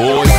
Sound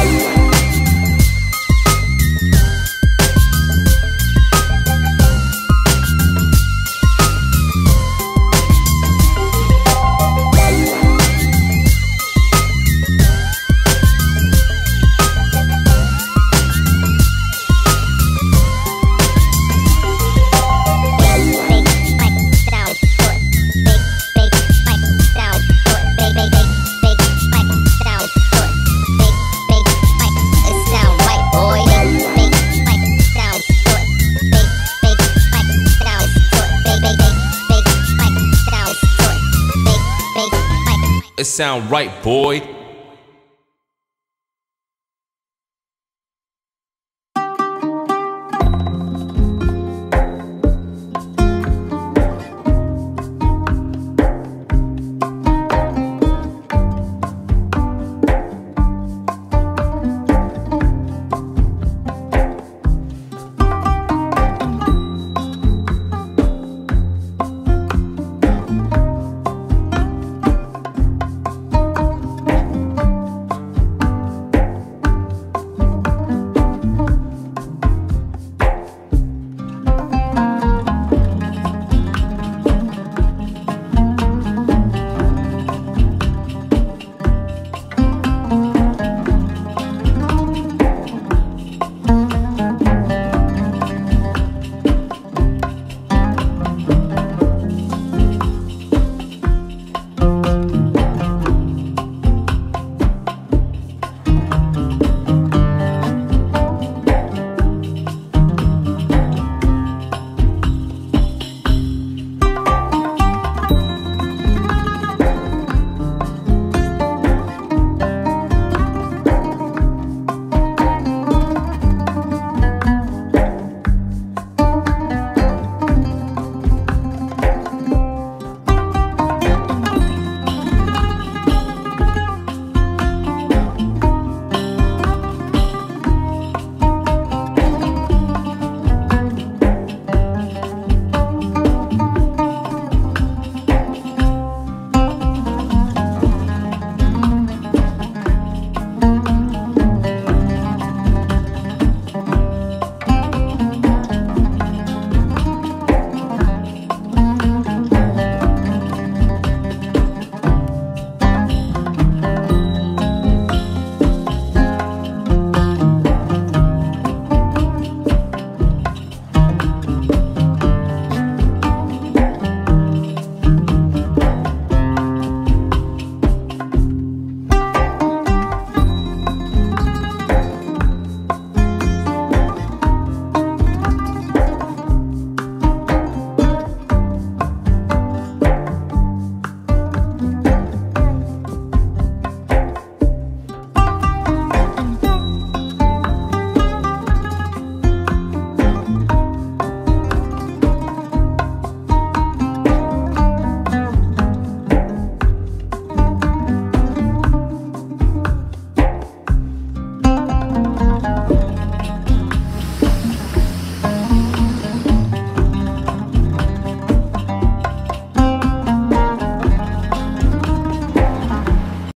sound right, boy.